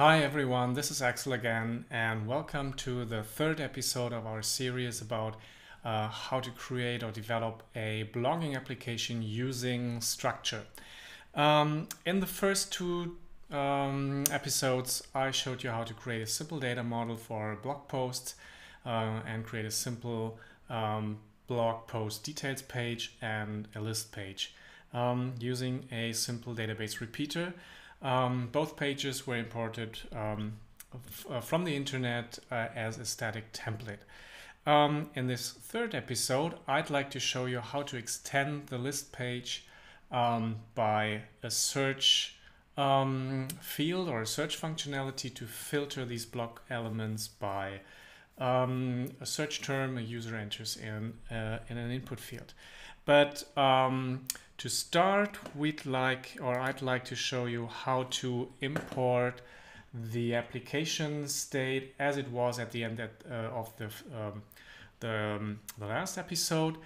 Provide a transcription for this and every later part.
Hi everyone, this is Axel again, and welcome to the third episode of our series about uh, how to create or develop a blogging application using Structr. Um, in the first two um, episodes, I showed you how to create a simple data model for blog posts uh, and create a simple um, blog post details page and a list page um, using a simple database repeater. Um, both pages were imported um, uh, from the internet uh, as a static template. Um, in this third episode, I'd like to show you how to extend the list page um, by a search um, field or a search functionality to filter these block elements by um, a search term a user enters in, uh, in an input field. But um, to start, we'd like, or I'd like to show you how to import the application state as it was at the end at, uh, of the, um, the, um, the, last episode.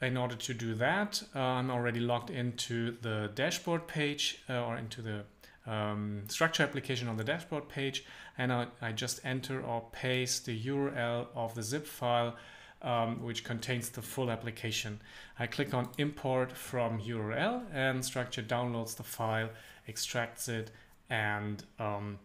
In order to do that, uh, I'm already logged into the dashboard page uh, or into the um, Structr application on the dashboard page and I, I, just enter or paste the URL of the zip file um, which contains the full application. I click on import from URL and Structr downloads the file, extracts it and um,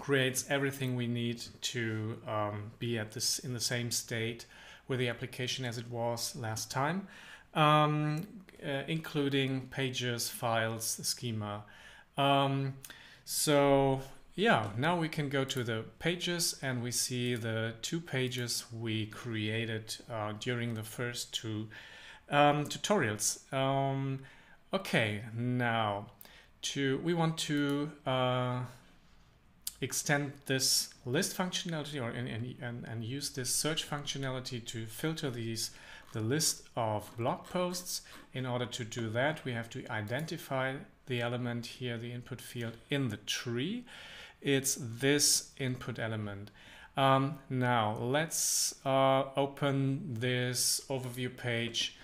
creates everything we need to um, be at this in the same state with the application as it was last time, um, uh, including pages, files, schema, um, so yeah, now we can go to the pages and we see the two pages we created uh, during the first two um, tutorials. Um, okay, now to we want to uh, extend this list functionality or and, and, and use this search functionality to filter these the list of blog posts. In order to do that, we have to identify the element here, the input field in the tree. It's this input element. Um, now let's uh, open this overview page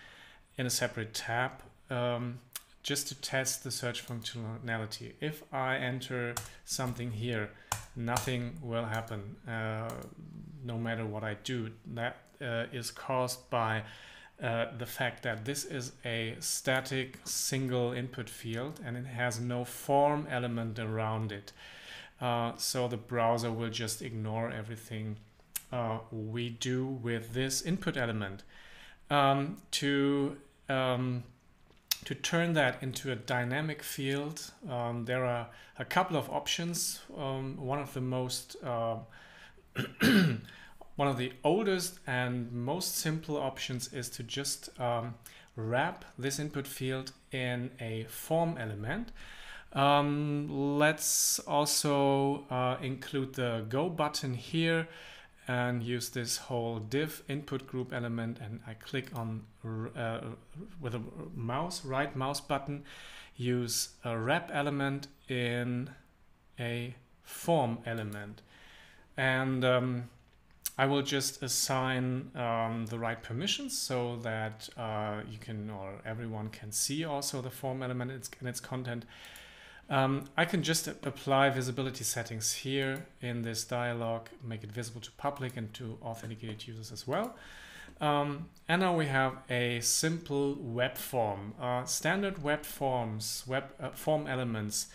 in a separate tab um, just to test the search functionality. If I enter something here, nothing will happen uh, no matter what I do. That uh, is caused by uh, the fact that this is a static single input field and it has no form element around it. Uh, so the browser will just ignore everything uh, we do with this input element. Um, to, um, to turn that into a dynamic field, um, there are a couple of options. Um, one of the most uh, One of the oldest and most simple options is to just um, wrap this input field in a form element. Um, let's also uh, include the go button here and use this whole div input group element and I click on uh, with a mouse, right mouse button, use a wrap element in a form element. And um, I will just assign um, the right permissions so that uh, you can or everyone can see also the form element and its content. Um, I can just apply visibility settings here in this dialog, make it visible to public and to authenticated users as well. Um, and now we have a simple web form. Uh, standard web forms, web uh, form elements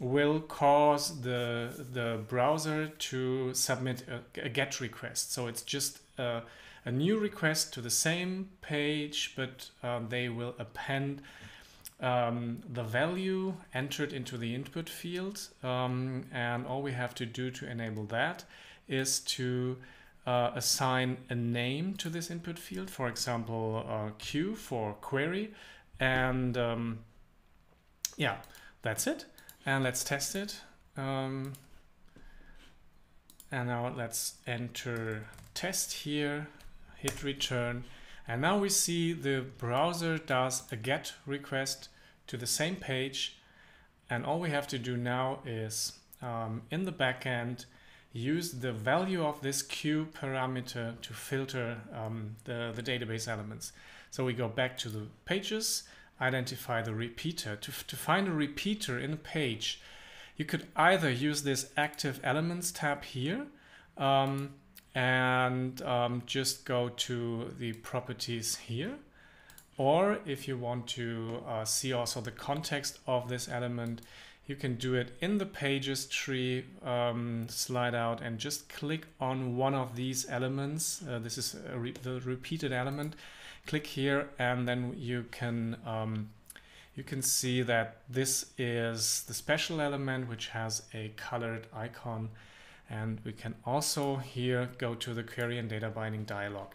will cause the the browser to submit a, a get request. So it's just a, a, new request to the same page, but uh, they will append um, the value entered into the input field. Um, and all we have to do to enable that is to uh, assign a name to this input field, for example, uh, Q for query. And um, yeah, that's it. And let's test it. Um, and now let's enter test here, hit return. And now we see the browser does a get request to the same page. And all we have to do now is um, in the backend, use the value of this Q parameter to filter um, the, the database elements. So we go back to the pages, identify the repeater. To, to find a repeater in a page, you could either use this active elements tab here um, and um, just go to the properties here. Or if you want to uh, see also the context of this element, you can do it in the pages tree um, slide out and just click on one of these elements. Uh, this is re the repeated element. Click here and then you can um, you can see that this is the special element which has a colored icon and we can also here go to the query and data binding dialog.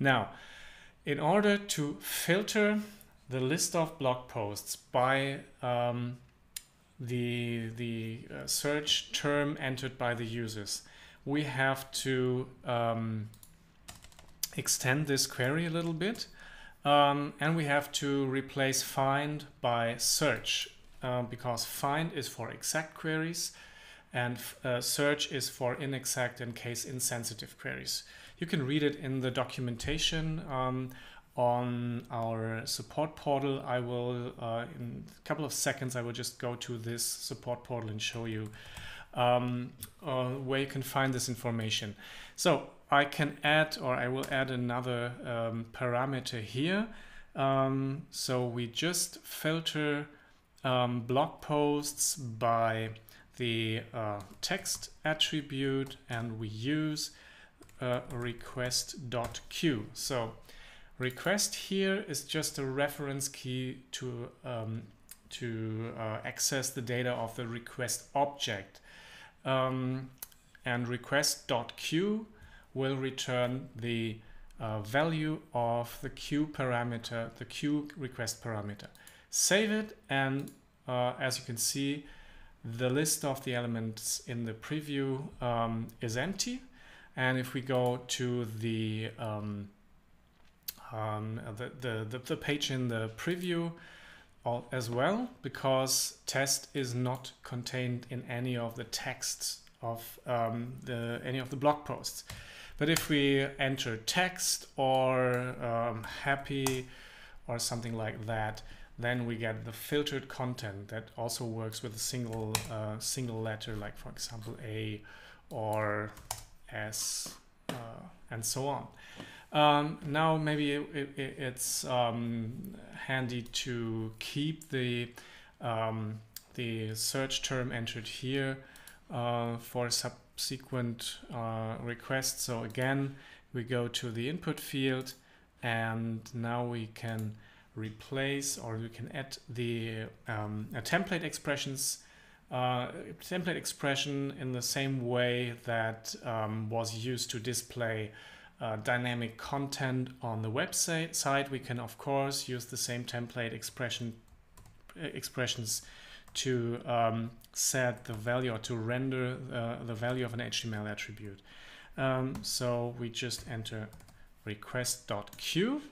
Now, in order to filter the list of blog posts by um, the, the uh, search term entered by the users, we have to um, extend this query a little bit. Um, and we have to replace find by search uh, because find is for exact queries and uh, search is for inexact and case insensitive queries. You can read it in the documentation um, on our support portal. I will, uh, in a couple of seconds, I will just go to this support portal and show you um, uh, where you can find this information. So I can add or I will add another um, parameter here. Um, so we just filter um, blog posts by the uh, text attribute and we use uh, request.q. So request here is just a reference key to, um, to uh, access the data of the request object. Um, and request.q will return the uh, value of the Q parameter, the Q request parameter. Save it and uh, as you can see, the list of the elements in the preview um, is empty. And if we go to the, um, um, the, the, the, page in the preview as well, because test is not contained in any of the texts of um, the, any of the blog posts. But if we enter text or um, happy or something like that, then we get the filtered content that also works with a single uh, single letter, like for example A or S uh, and so on. Um, now maybe it, it, it's um, handy to keep the um, the search term entered here uh, for subsequent uh, requests. So again, we go to the input field and now we can replace or we can add the um, template expressions uh, template expression in the same way that um, was used to display uh, dynamic content on the website site. We can of course use the same template expression expressions to um, set the value or to render uh, the value of an HTML attribute. Um, so we just enter request.q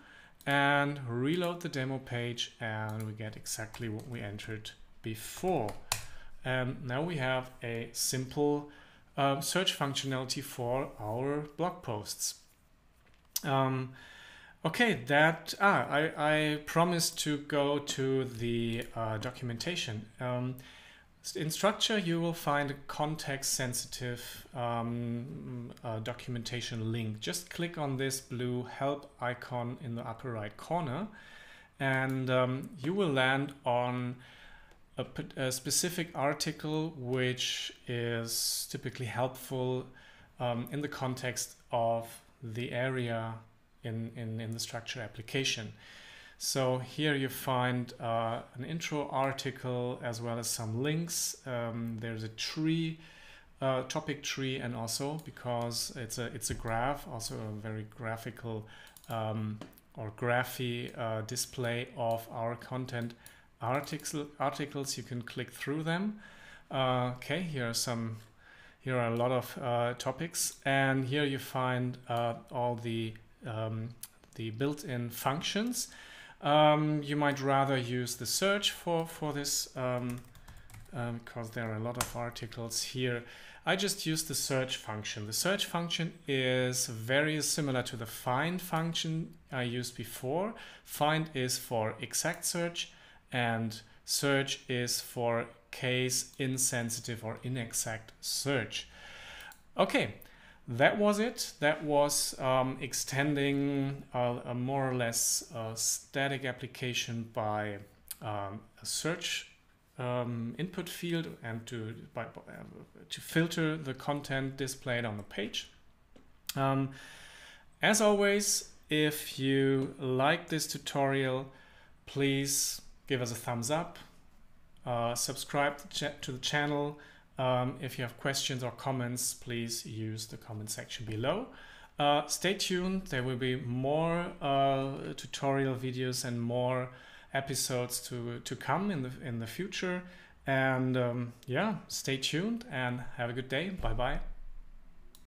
and reload the demo page and we get exactly what we entered before. And now we have a simple uh, search functionality for our blog posts. Um, Okay, that ah, I, I promised to go to the uh, documentation. Um, in Structr, you will find a context-sensitive um, uh, documentation link. Just click on this blue help icon in the upper right corner, and um, you will land on a, a, specific article which is typically helpful um, in the context of the area in, in, in the Structr application. So here you find uh, an intro article as well as some links. Um, there's a tree, uh, topic tree, and also because it's a it's a graph, also a very graphical um, or graphy uh, display of our content articles. Articles you can click through them. Uh, okay, here are some. Here are a lot of uh, topics, and here you find uh, all the um, the built-in functions. Um, you might rather use the search for, for this um, um, because there are a lot of articles here. I just use the search function. The search function is very similar to the find function I used before. Find is for exact search and search is for case insensitive or inexact search. Okay, that was it. That was um, extending a, a, more or less uh, static application by um, a search um, input field and to, by, uh, to filter the content displayed on the page. Um, as always, if you like this tutorial, please give us a thumbs up, uh, subscribe to the channel. Um, if you have questions or comments, please use the comment section below. Uh, stay tuned, there will be more uh, tutorial videos and more episodes to, to come in the, in the future. And um, yeah, stay tuned and have a good day. Bye bye.